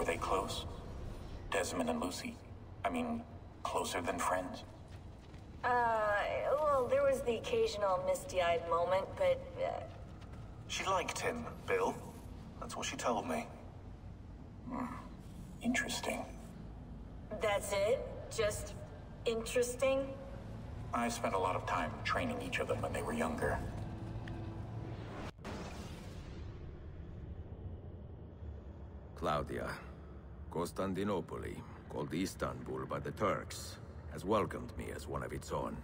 Were they close? Desmond and Lucy? I mean, closer than friends? Uh, well, there was the occasional misty-eyed moment, but, uh, She liked him, Bill. That's what she told me. Interesting. that's it? Just interesting? I spent a lot of time training each of them when they were younger. Claudia, Constantinople, called Istanbul by the Turks, has welcomed me as one of its own.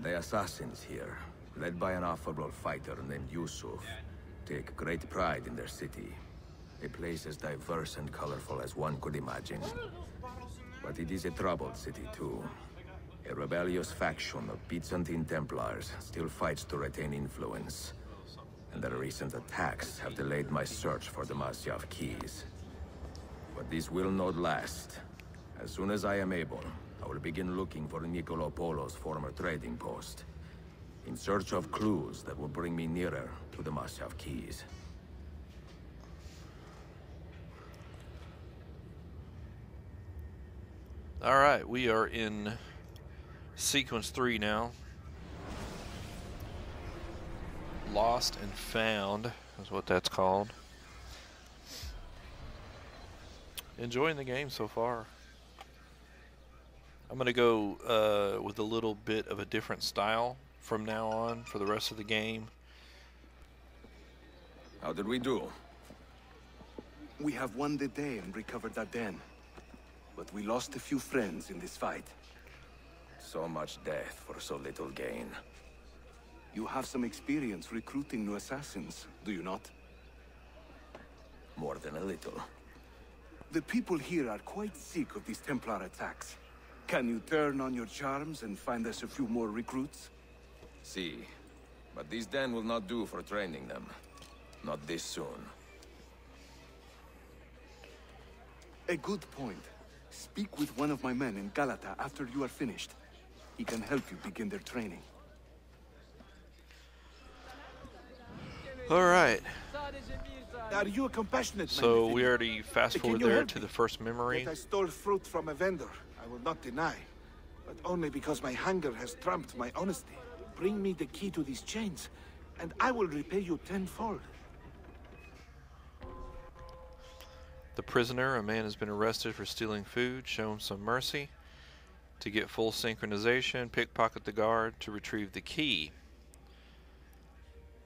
The assassins here, led by an affable fighter named Yusuf, take great pride in their city. A place as diverse and colorful as one could imagine. But it is a troubled city too. A rebellious faction of Byzantine Templars still fights to retain influence. And their recent attacks have delayed my search for the Masyaf keys. But this will not last. As soon as I am able, I will begin looking for Nicolo Polo's former trading post. In search of clues that will bring me nearer to the Masyaf keys. All right, we are in sequence three now. Lost and Found is what that's called. Enjoying the game so far. I'm going to go uh, with a little bit of a different style from now on for the rest of the game. How did we do? We have won the day and recovered our den. But we lost a few friends in this fight. So much death for so little gain. You have some experience recruiting new assassins, do you not? More than a little. The people here are quite sick of these Templar attacks. Can you turn on your charms and find us a few more recruits? See, but this den will not do for training them. Not this soon. A good point. Speak with one of my men in Galata after you are finished. He can help you begin their training. All right, Are you a compassionate so man? we already fast forward there to the first memory. That I stole fruit from a vendor. I will not deny. But only because my hunger has trumped my honesty. Bring me the key to these chains, and I will repay you tenfold. The prisoner, a man has been arrested for stealing food. Show him some mercy. To get full synchronization, pickpocket the guard to retrieve the key.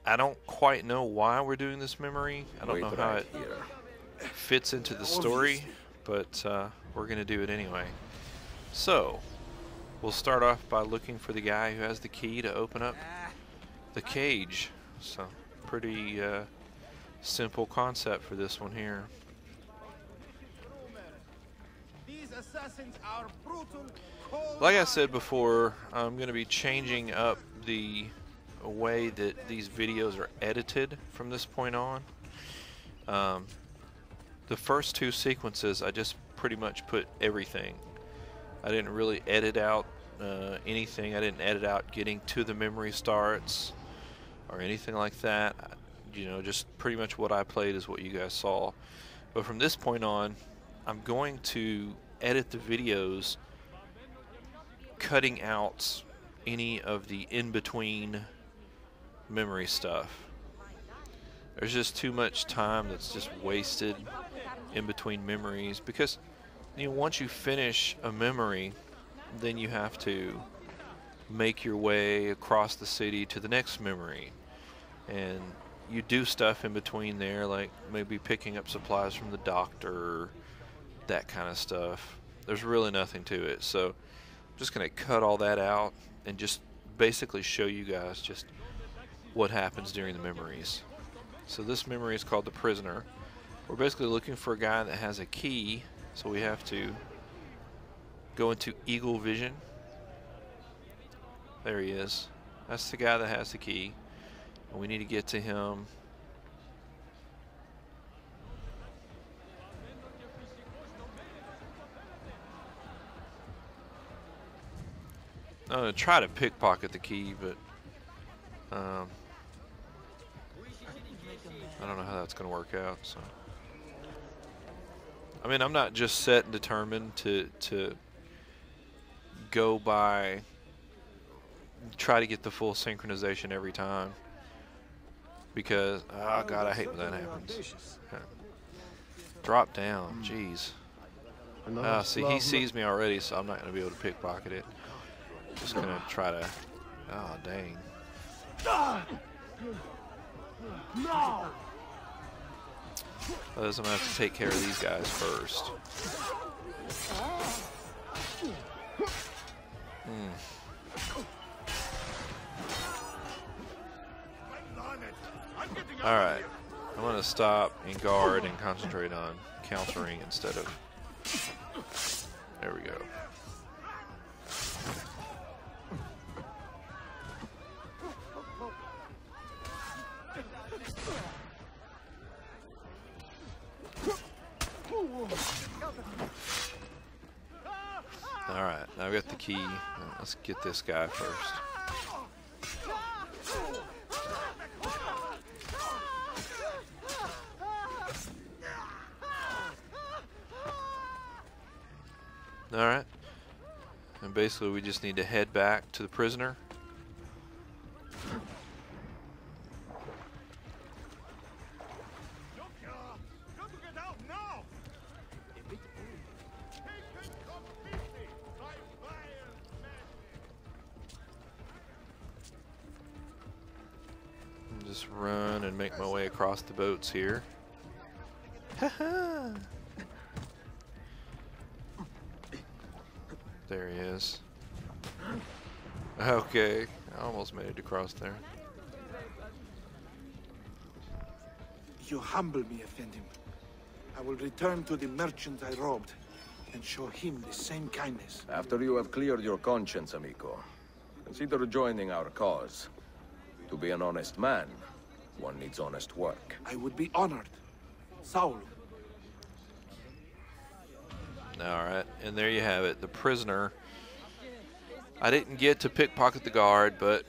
I don't quite know why we're doing this memory. I don't Wait know how it here. fits into the story, but uh, we're going to do it anyway. So, we'll start off by looking for the guy who has the key to open up the cage. So, pretty uh, simple concept for this one here. These assassins are brutal, cold Like I said before, I'm going to be changing up the way that these videos are edited from this point on. Um, the first two sequences, I just pretty much put everything. I didn't really edit out uh, anything. I didn't edit out getting to the memory starts or anything like that. You know, just pretty much what I played is what you guys saw. But from this point on, I'm going to edit the videos cutting out any of the in-between memory stuff. There's just too much time that's just wasted in between memories because you know once you finish a memory then you have to make your way across the city to the next memory. And you do stuff in between there like maybe picking up supplies from the doctor that kind of stuff. There's really nothing to it. So I'm just going to cut all that out and just basically show you guys just what happens during the memories. So this memory is called the prisoner. We're basically looking for a guy that has a key, so we have to go into eagle vision. There he is. That's the guy that has the key. And we need to get to him. I'm gonna try to pickpocket the key, but um, I don't know how that's gonna work out. So I mean, I'm not just set and determined to to go by try to get the full synchronization every time because oh god, I hate when that happens. Drop down, jeez. Ah, see, he sees me already, so I'm not going to be able to pickpocket it. Just going to try to. Oh, dang. No! I was going to have to take care of these guys first. Hmm. Alright. I'm going to stop and guard and concentrate on countering instead of. There we go. Alright, now we got the key. Uh, Let's get this guy first. Alright. And basically we just need to head back to the prisoner. Just run and make my way across the boats here. There he is. Okay, I almost made it across there. You humble me, Effendim. I will return to the merchant I robbed and show him the same kindness. After you have cleared your conscience, amico, consider joining our cause. To be an honest man, one needs honest work. I would be honored. Saul, Alright, and there you have it. The prisoner. I didn't get to pickpocket the guard, but